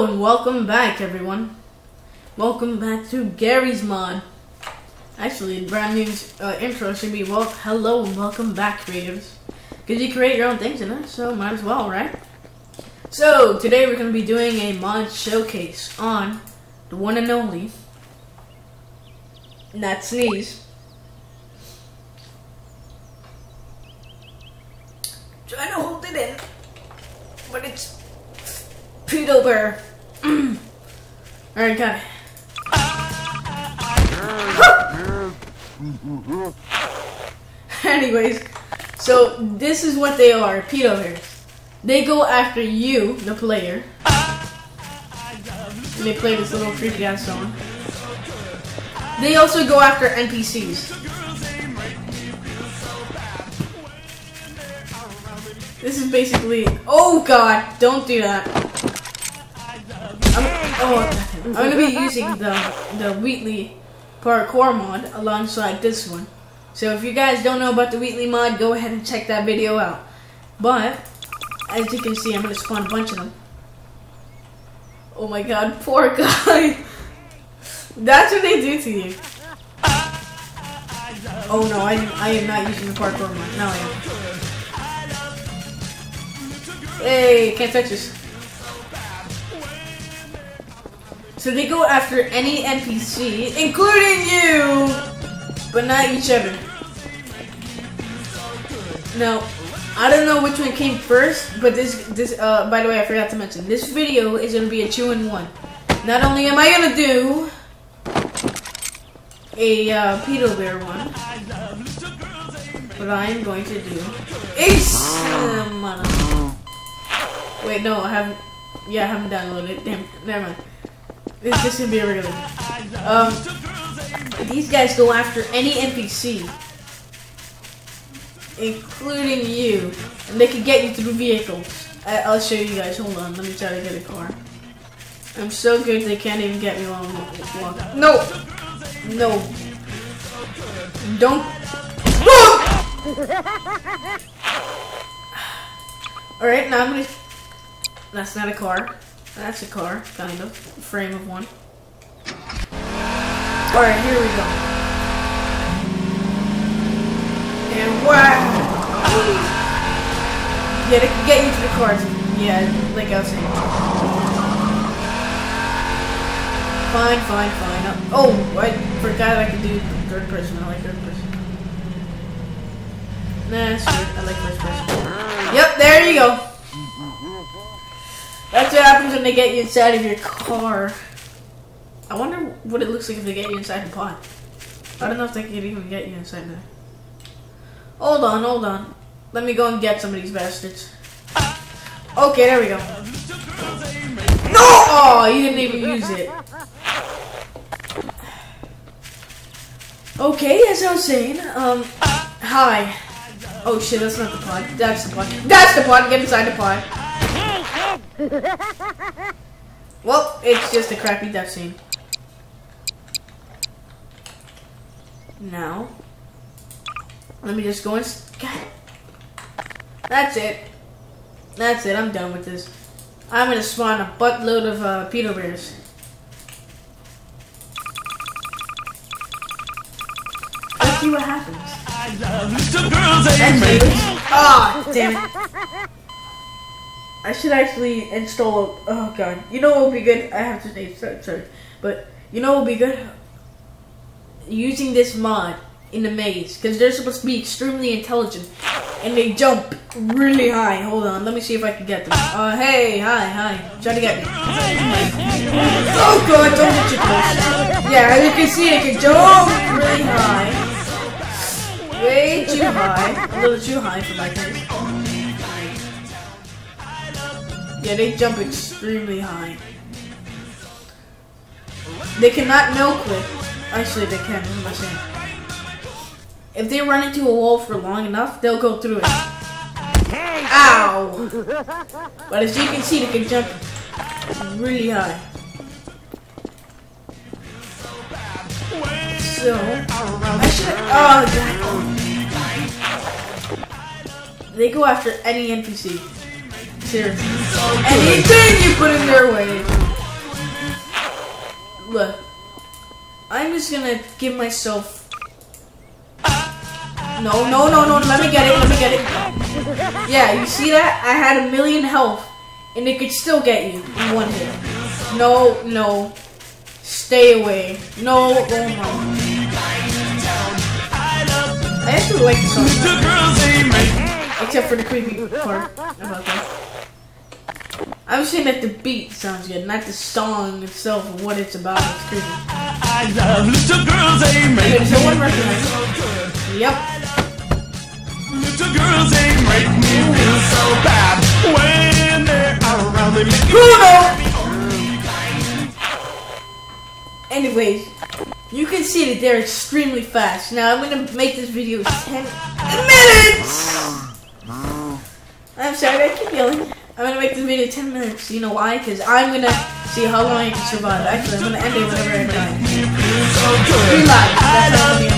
Hello and welcome back, everyone. Welcome back to Garry's Mod. Actually, brand new uh, intro should be well. Hello and welcome back, creatives. Because you create your own things in it, so might as well, right? So today we're going to be doing a mod showcase on the one and only. Not sneeze. Trying to hold it in, but it's Pedo Bear. Alright, got it. Anyways, so this is what they are, pedo hairs. They go after you, the player. And they play this little creepy ass song. They also go after NPCs. This is basically. Oh god, don't do that. I'm, oh, I'm gonna be using the the Wheatley parkour mod alongside this one. So if you guys don't know about the Wheatley mod, go ahead and check that video out. But as you can see, I'm gonna spawn a bunch of them. Oh my god, poor guy. That's what they do to you. Oh no, I, I am not using the parkour mod. No, I am. Hey, can't touch this. So they go after any NPC, including you, but not each other. Now, I don't know which one came first, but this, this, uh, by the way, I forgot to mention, this video is gonna be a two-in-one. Not only am I gonna do a uh, pedo bear one, but I am going to do a Wait, no, I haven't. Yeah, I haven't downloaded it. Damn, never mind. This, this gonna be a regular. Um, these guys go after any NPC, including you, and they can get you through vehicles. I, I'll show you guys. Hold on, let me try to get a car. I'm so good they can't even get me while I'm walking. No, no, don't. All right, now I'm gonna. That's not a car. That's a car, kind of. Frame of one. Alright, here we go. And wow! Yeah, they can get you to the cars. Yeah, like I was saying. Fine, fine, fine. Oh, I forgot I could do third person. I like third person. Nah, sure. I like first person. Yep, there you go. That's what happens when they get you inside of your car. I wonder what it looks like if they get you inside the pod. I don't know if they can even get you inside there. Hold on, hold on. Let me go and get some of these bastards. Okay, there we go. No! Oh, you didn't even use it. Okay, as I was saying, um, hi. Oh shit, that's not the pod. That's the pod. That's the pod. Get inside the pod. well, it's just a crappy death scene. Now, let me just go and. God. That's it. That's it. I'm done with this. I'm gonna spawn a buttload of uh, pedo bears. Let's see what happens. Ah, oh, damn it. I should actually install. Oh god, you know what would be good? I have to say sorry, sorry, but you know what would be good? Using this mod in the maze because they're supposed to be extremely intelligent and they jump really high. Hold on, let me see if I can get them. Uh, hey, hi, hi, try to get me. Oh god, don't get too close. Yeah, as you can see, they can jump really high. Way too high, a little too high for my taste. Yeah, they jump extremely high. They cannot no clip. Actually, they can. Am saying? If they run into a wall for long enough, they'll go through it. Ow! But as you can see, they can jump really high. So, I should. Oh, God. They go after any NPC. Seriously. Anything you put in their way. Look. I'm just gonna give myself. No, no, no, no. Let me get it. Let me get it. Yeah, you see that? I had a million health, and it could still get you in one hit. No, no. Stay away. No, oh my. I actually like the song. Except for the creepy part about that. I was saying that the beat sounds good, not the song itself or what it's about. It's creepy. I love little girls, they make Okay, so recognize. Yep. little girls, they make me feel so bad when they're around. They make me Bruno! Anyways, you can see that they're extremely fast. Now I'm gonna make this video 10 minutes! I'm sorry, I keep yelling. I'm gonna make this video 10 minutes. You know why? Because I'm gonna see how long I can survive. Actually, I'm gonna end it whenever I die. Three lives. That's how it.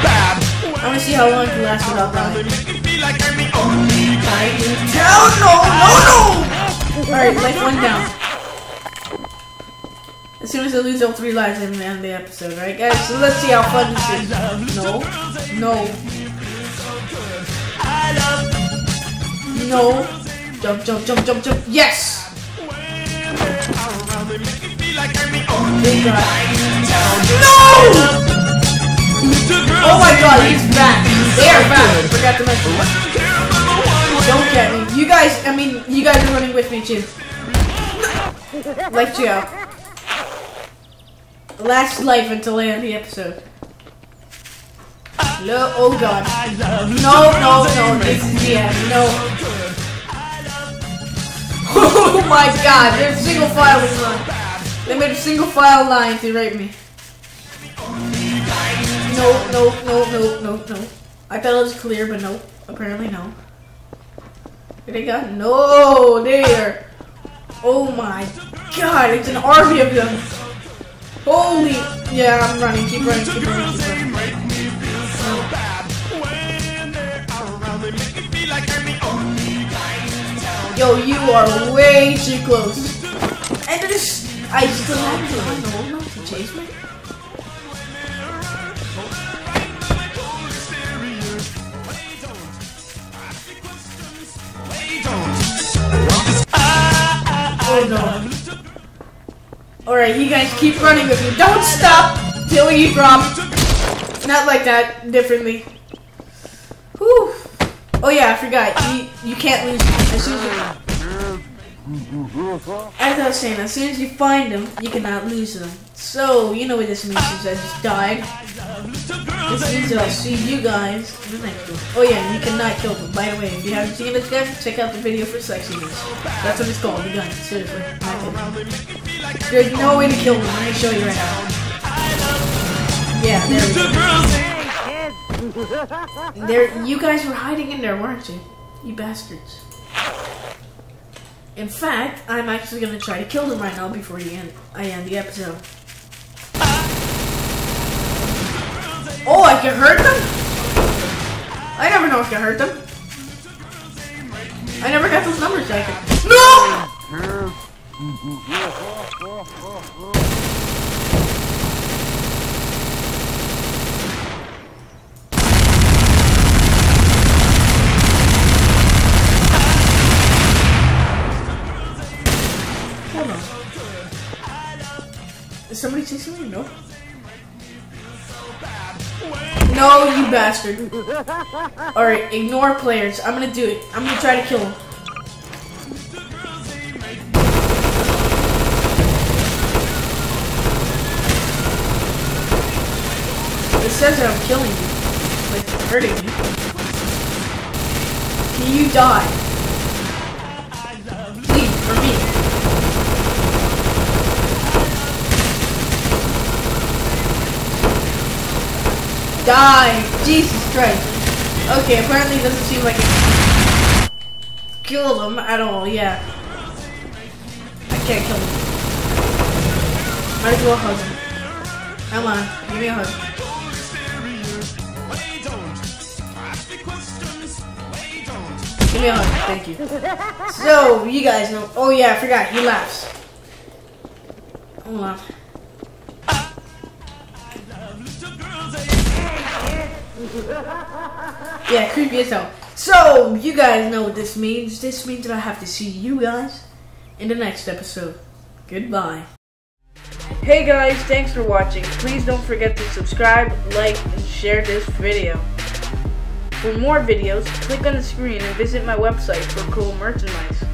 Bad. I'm gonna see how long I can last without dying. Down! No! No! No! Alright, life one down. As soon as I lose all three lives, I'm gonna end the episode, right, guys? So let's see how fun this is. No. No. I No. Jump, jump, jump, jump, jump. Yes! when they're around. They make me feel like I'm the only Big guy. No! No! Little girls, Oh my god, he's back. They are back. Forgot to mention that. me care about the one. Don't get me. You guys, I mean, you guys are running with me too. Life you out. Last life until I end of the episode. No, oh god. No, no, no, this is the end. No. Oh my god, they're single file line. They made a single file line to rape me. No, no, no, no, no, no. I thought it was clear, but no. Apparently no. They got no there. Oh my god, it's an army of them. Holy yeah, I'm running, keep running, keep running, keep running. Yo, you are way too close. And this, I still have to find the whole enough to chase me. Oh no. Alright, you guys keep running with me. Don't stop till you drop. Not like that, differently. Whew. Oh yeah, I forgot. You you can't lose as soon as you as I was saying, as soon as you find them, you cannot lose them. So, you know what this means since I just died. This means I'll see you guys in the next one. Oh yeah, you cannot kill them. By the way, if you haven't seen it guys, check out the video for sexiness. That's what it's called, the gun. Seriously. There's no way to kill them. Let me show you right now. Yeah, there we go. There, you guys were hiding in there, weren't you? You bastards. In fact, I'm actually gonna try to kill them right now before you end, I end the episode. Oh, I can hurt them? I never know if I can hurt them. I never got those numbers I. No! No. No, you bastard. Alright, ignore players. I'm gonna do it. I'm gonna try to kill him. It says that I'm killing you. Like, hurting you. Can you die? Please, for me. Die! Jesus Christ. Okay, apparently it doesn't seem like it killed him at all, yeah. I can't kill him. Might as well hug him. Come on, give me a hug. Give me a hug. Thank you. So, you guys know. Oh, yeah, I forgot. He laughs. Hold on. Yeah, creepy as hell. So, you guys know what this means. This means that I have to see you guys in the next episode. Goodbye. Hey guys, thanks for watching. Please don't forget to subscribe, like, and share this video. For more videos, click on the screen and visit my website for cool merchandise.